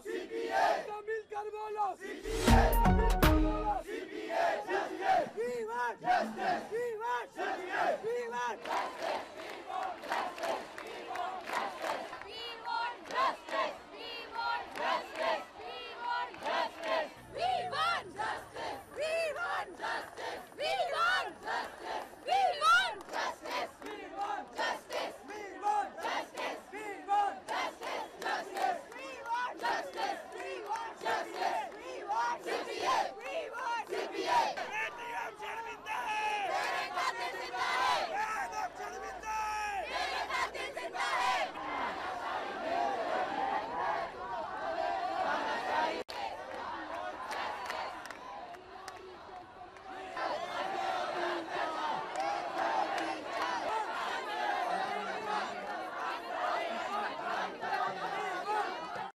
CPA. Jamil Carvalho. CPA. CPA. Justice. We justice. We justice. We justice.